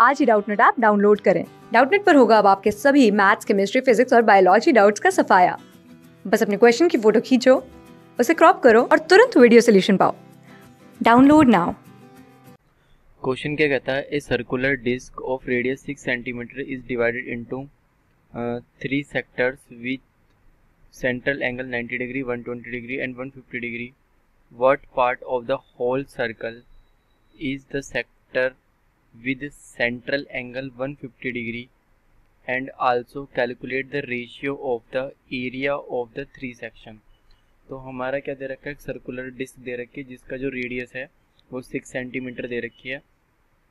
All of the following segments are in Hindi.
आज ही डाउटनेट ऐप डाउनलोड करें। डाउटनेट पर होगा अब आपके सभी मैथ्स, केमिस्ट्री, फिजिक्स और बायोलॉजी डाउट्स का सफाया। बस अपने क्वेश्चन की फ़ोटो खींचो, उसे क्रॉप करो और तुरंत वीडियो सोल्यूशन पाओ। Download now. क्वेश्चन क्या कहता है, a circular disc of radius six centimetre is divided into three sectors with central angle 90 degree 120 degree and 150 degree. what part of the whole circle is the sector with central angle 150 degree and also calculate the ratio of the area of the three section. तो हमारा क्या दे रखा है? सर्कुलर डिस्क दे रखी है, जिसका जो रेडियस है, वो सिक्स सेंटीमीटर दे रखी है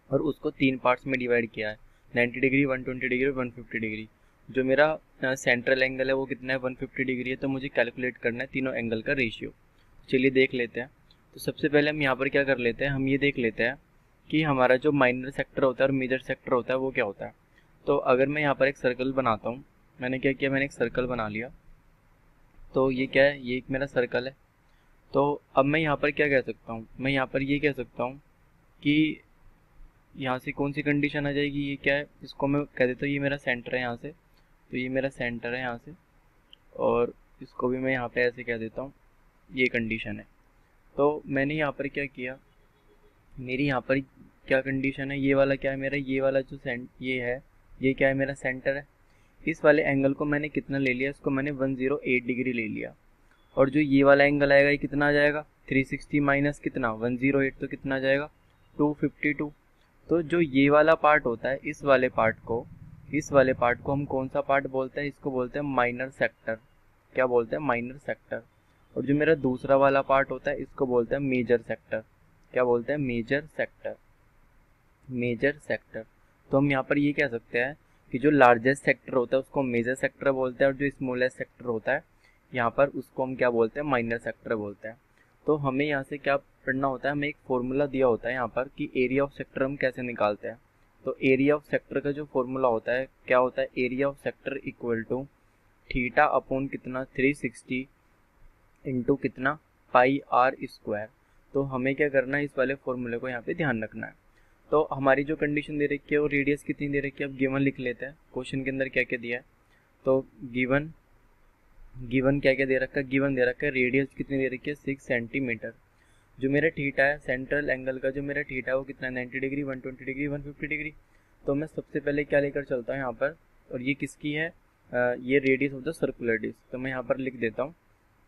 और उसको तीन पार्ट्स में डिवाइड किया है। 90 डिग्री 120 डिग्री 150 डिग्री जो मेरा सेंट्रल एंगल है, वो कितना है? 150 डिग्री है तो मुझे कैलकुलेट करना है तीनों एंगल का रेशियो चलिए देख लेते हैं। तो सबसे पहले हम यहाँ पर क्या कर लेते हैं? हम ये देख लेते हैं कि हमारा जो माइनर सेक्टर होता है और मेजर सेक्टर होता है, वो क्या होता है? तो अगर मैं यहाँ पर एक सर्कल बनाता हूँ, मैंने क्या किया? मैंने एक सर्कल बना लिया। तो ये क्या है? ये एक मेरा सर्कल है। तो अब मैं यहाँ पर क्या कह सकता हूँ? मैं यहाँ पर ये कह सकता हूँ कि यहाँ से कौन सी कंडीशन आ जाएगी? ये क्या है? इसको मैं कह देता हूँ, ये मेरा सेंटर है यहाँ से। तो ये मेरा सेंटर है यहाँ से। और इसको भी मैं यहाँ पे ऐसे कह देता हूँ, ये कंडीशन है। तो मैंने यहाँ पर क्या किया? मेरी यहाँ पर क्या कंडीशन है? ये वाला क्या है मेरा? ये वाला जो सेंट ये है, ये क्या है मेरा सेंटर है? इस वाले एंगल को मैंने कितना ले लिया? इसको मैंने 108 डिग्री ले लिया। और जो ये वाला एंगल आएगा, ये कितना आ जाएगा? 360 माइनस कितना? 108 तो कितना आ जाएगा? 252 तो जो ये वाला पार्ट होता है, इस वाले पार्ट को, इस वाले पार्ट को हम कौन सा पार्ट बोलते हैं? इसको बोलते हैं माइनर सेक्टर क्या बोलते हैं? माइनर सेक्टर और जो मेरा दूसरा वाला पार्ट होता है, इसको बोलते हैं मेजर सेक्टर क्या बोलते हैं? मेजर सेक्टर मेजर सेक्टर तो हम यहाँ पर ये कह सकते हैं कि जो लार्जेस्ट सेक्टर होता है, उसको मेजर सेक्टर बोलते हैं और जो स्मॉलेस्ट सेक्टर होता है, यहाँ पर उसको हम क्या बोलते हैं? माइनर सेक्टर बोलते हैं। तो हमें यहाँ से क्या पढ़ना होता है? हमें एक फॉर्मूला दिया होता है यहाँ पर कि एरिया ऑफ़ सेक्टर हम कैसे निकालते हैं। तो एरिया ऑफ़ सेक्टर का जो फॉर्मूला होता है, क्या होता है? Area of sector equal to theta upon कितना? 360 इंटू कितना? पाई आर स्क्वायर तो हमें क्या करना है, इस वाले फॉर्मूले को यहाँ पे ध्यान रखना है। तो हमारी जो कंडीशन दे रखी है, वो रेडियस कितनी दे रखी है, अब गिवन लिख लेते हैं। क्वेश्चन के अंदर क्या क्या दिया है? तो गिवन गिवन क्या क्या दे रखा है? गिवन दे रखा है रेडियस कितनी दे रखी है? सिक्स सेंटीमीटर जो मेरा ठीठा है सेंट्रल एंगल का जो मेरा ठीठा है, वो कितना है? Ninety degree one twenty degree one fifty degree तो मैं सबसे पहले क्या लेकर चलता हूँ यहाँ पर? और ये किसकी है? ये radius of the circular disc तो मैं यहाँ पर लिख देता हूँ।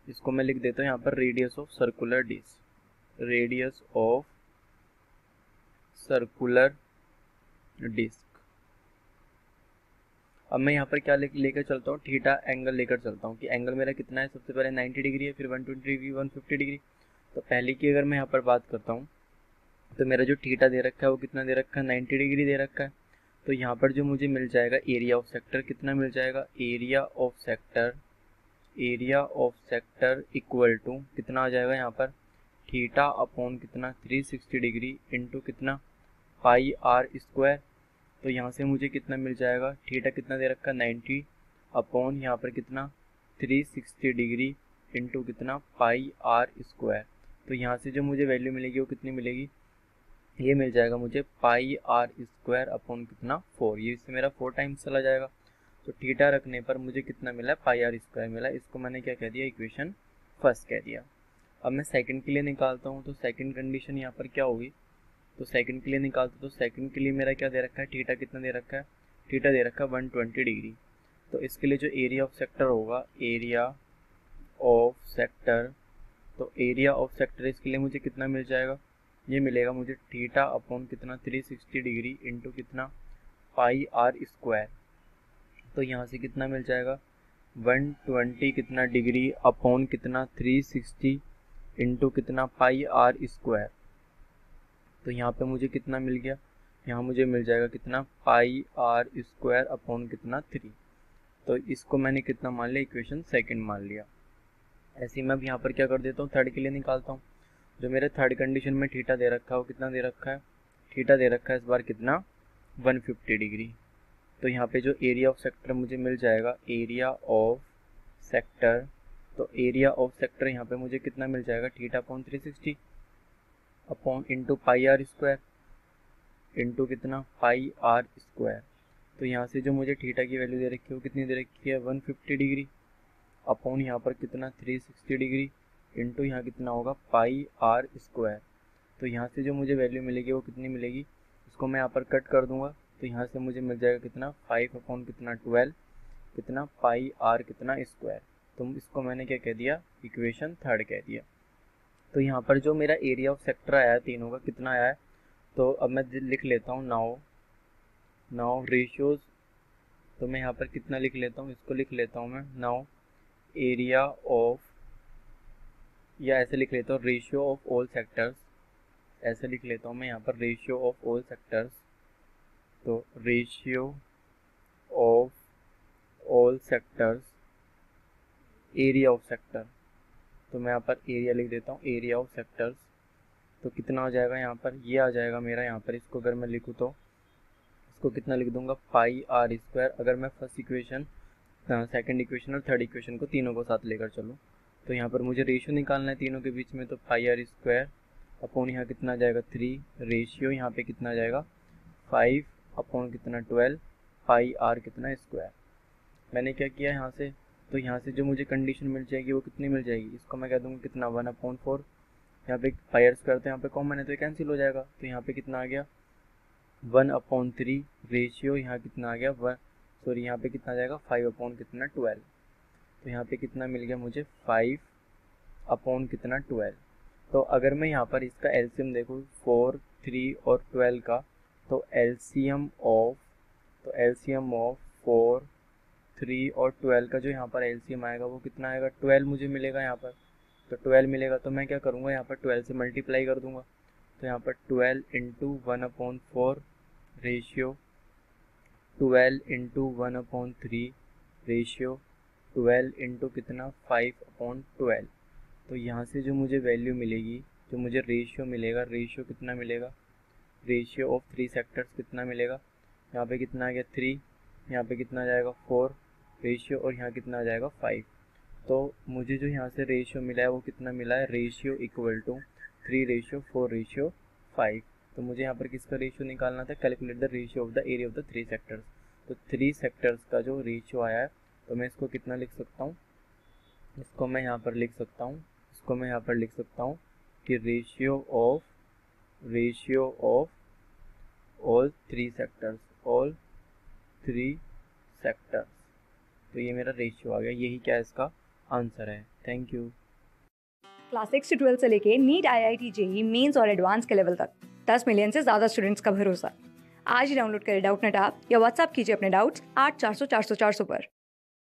इसको मैं लिख देता हूँ यहाँ पर radius of circular disc radius of circular disc अब मैं यहाँ पर क्या लेकर चलता हूँ? थीटा एंगल लेकर चलता हूँ कि एंगल मेरा कितना है? सबसे पहले 90 डिग्री है, फिर 120 डिग्री 150 डिग्री तो पहले की अगर मैं यहाँ पर बात करता हूँ तो मेरा जो थीटा दे रखा है, वो कितना दे रखा है? 90 डिग्री दे रखा है. तो यहाँ पर जो मुझे मिल जाएगा एरिया ऑफ़ सेक्टर कितना मिल जाएगा? Area of sector area of sector equal to कितना आ जाएगा यहाँ पर? थीटा अपॉन कितना? 360 डिग्री इंटू कितना? पाई आर स्क्वायर तो यहाँ से मुझे कितना मिल जाएगा? थीटा कितना दे रखा? नाइन्टी अपॉन यहाँ पर कितना? 360 डिग्री इंटू कितना? पाई आर स्क्वायर तो यहाँ से जो मुझे वैल्यू मिलेगी वो कितनी मिलेगी? ये मिल जाएगा मुझे पाई आर स्क्वायर अपॉन कितना? फोर ये इससे मेरा फोर टाइम्स चला जाएगा। तो थीटा रखने पर मुझे कितना मिला? पाई आर स्क्वायर मिला। इसको मैंने क्या कह दिया? इक्वेशन फ़र्स्ट कह दिया। अब मैं सेकंड के लिए निकालता हूँ तो सेकंड कंडीशन यहाँ पर क्या होगी? तो सेकंड के लिए निकालता हूँ तो सेकंड के लिए मेरा क्या दे रखा है? थीटा कितना दे रखा है? थीटा दे रखा है वन ट्वेंटी डिग्री तो इसके लिए जो एरिया ऑफ़ सेक्टर होगा एरिया ऑफ़ सेक्टर तो एरिया ऑफ़ सेक्टर इसके लिए मुझे कितना मिल जाएगा? ये मिलेगा मुझे थीटा अपॉन कितना? 360 डिग्री इंटू कितना? पाई आर स्क्वायर तो यहाँ से कितना मिल जाएगा? 120 कितना डिग्री अपॉन कितना? 360 सिक्सटी इंटू कितना पाई आर स्क्वायर तो यहाँ पे मुझे कितना मिल गया? यहाँ मुझे मिल जाएगा कितना? पाई आर स्क्वायर अपॉन कितना? थ्री तो इसको मैंने कितना मान लिया? इक्वेशन सेकंड मान लिया। ऐसे ही मैं अब यहाँ पर क्या कर देता हूँ? थर्ड के लिए निकालता हूँ। जो मेरे थर्ड कंडीशन में थीटा दे रखा है, वो कितना दे रखा है? थीटा दे रखा है इस बार कितना? 150 डिग्री तो यहाँ पे जो एरिया ऑफ़ सेक्टर मुझे मिल जाएगा एरिया ऑफ़ सेक्टर तो एरिया ऑफ़ सेक्टर यहाँ पे मुझे कितना मिल जाएगा? Theta upon three sixty upon into pi r square into कितना? पाई आर स्क्वायर तो यहाँ से जो मुझे थीटा की वैल्यू दे रखी है वो कितनी दे रखी है? 150 डिग्री अपॉन यहाँ पर कितना? 360 डिग्री इंटू यहाँ कितना होगा? पाई आर स्क्वायर तो यहाँ से जो मुझे वैल्यू मिलेगी वो कितनी मिलेगी? इसको मैं यहाँ पर कट कर दूँगा। तो यहाँ से मुझे मिल जाएगा कितना? फाइव अपॉन कितना? ट्वेल्व कितना? पाई आर कितना? स्क्वायर तो इसको मैंने क्या कह दिया? इक्वेशन थर्ड कह दिया। तो यहाँ पर जो मेरा एरिया ऑफ़ सेक्टर आया है, तीनों का कितना आया है? तो अब मैं लिख लेता हूँ नाव नाउ रेशियोज तो मैं यहाँ पर कितना लिख लेता हूँ? इसको लिख लेता हूँ मैं नाव एरिया ऑफ़ या ऐसे लिख लेता हूँ रेशियो ऑफ़ ऑल सेक्टर्स ऐसे लिख लेता हूँ मैं यहाँ पर रेशियो ऑफ़ ऑल सेक्टर्स तो ratio of all sectors area of sector तो मैं यहाँ पर एरिया लिख देता हूँ एरिया ऑफ़ सेक्टर्स तो कितना आ जाएगा यहाँ पर? ये आ जाएगा मेरा यहाँ पर, इसको अगर मैं लिखूँ तो। इसको कितना लिख दूँगा? पाई आर स्क्वायर अगर मैं फ़र्स्ट इक्वेशन सेकंड इक्वेशन और थर्ड इक्वेशन को तीनों को साथ लेकर चलूँ तो यहाँ पर मुझे रेशियो निकालना है तीनों के बीच में तो पाई आर स्क्वायर अपॉन यहाँ कितना जाएगा? थ्री रेशियो यहाँ पे कितना जाएगा? फाइव अपॉन कितना? ट्वेल्व पाई आर कितना? स्क्वायर मैंने क्या किया यहाँ से? तो यहाँ से जो मुझे कंडीशन मिल जाएगी वो कितनी मिल जाएगी? इसको मैं कह दूँगा? कितना? वन अपॉन फोर यहाँ पे पाई करते तो यहाँ पे कॉमन है तो कैंसिल हो जाएगा। तो यहाँ पे कितना आ गया? वन अपॉन थ्री रेशियो यहाँ कितना आ गया? वन सॉरी यहाँ पे कितना आ जाएगा? फाइव अपॉन कितना? ट्वेल्व तो यहाँ पे कितना मिल गया मुझे? फाइव अपॉन कितना? ट्वेल्व तो अगर मैं यहाँ पर इसका एल्सियम देखूँ फोर थ्री और ट्वेल्व का तो एल्सियम ऑफ़ तो एल्सियम ऑफ़ फोर थ्री और ट्वेल्व का जो यहाँ पर एल्सियम आएगा, वो कितना आएगा? ट्वेल्व मुझे मिलेगा यहाँ पर। तो ट्वेल्व मिलेगा तो मैं क्या करूँगा? यहाँ पर ट्वेल्व से मल्टीप्लाई कर दूँगा। तो यहाँ पर twelve into one upon four ratio twelve into one upon three ratio twelve into कितना? फाइव अपॉन ट्वेल्व तो यहाँ से जो मुझे वैल्यू मिलेगी, जो मुझे रेशियो मिलेगा रेशियो कितना मिलेगा? रेशियो ऑफ़ थ्री सेक्टर्स कितना मिलेगा? यहाँ पे कितना आ गया? थ्री यहाँ पे कितना जाएगा? फोर रेशियो और यहाँ कितना आ जाएगा फाइव तो मुझे जो यहाँ से रेशियो मिला है, वो कितना मिला है? Ratio equal to three ratio four ratio five तो मुझे यहाँ पर किसका रेशियो निकालना था? Calculate the ratio of the area of the three sectors तो थ्री सेक्टर्स का जो रेशियो आया है तो मैं इसको कितना लिख सकता हूँ? इसको मैं यहाँ पर लिख सकता हूँ। इसको मैं यहाँ पर लिख सकता हूँ कि ratio of ratio of all three sectors all three sectors तो ये मेरा रेशियो आ गया। यही क्या इसका आंसर है। थैंक यू क्लास सिक्स से ट्वेल्थ से लेके NEET I I T JEE mains और एडवांस के लेवल तक। दस मिलियन से ज़्यादा स्टूडेंट्स का भरोसा। आज ही डाउनलोड करें डाउट नेट आप या व्हाट्सअप कीजिए अपने डाउट्स आठ चार सौ चार सौ चार सौ पर।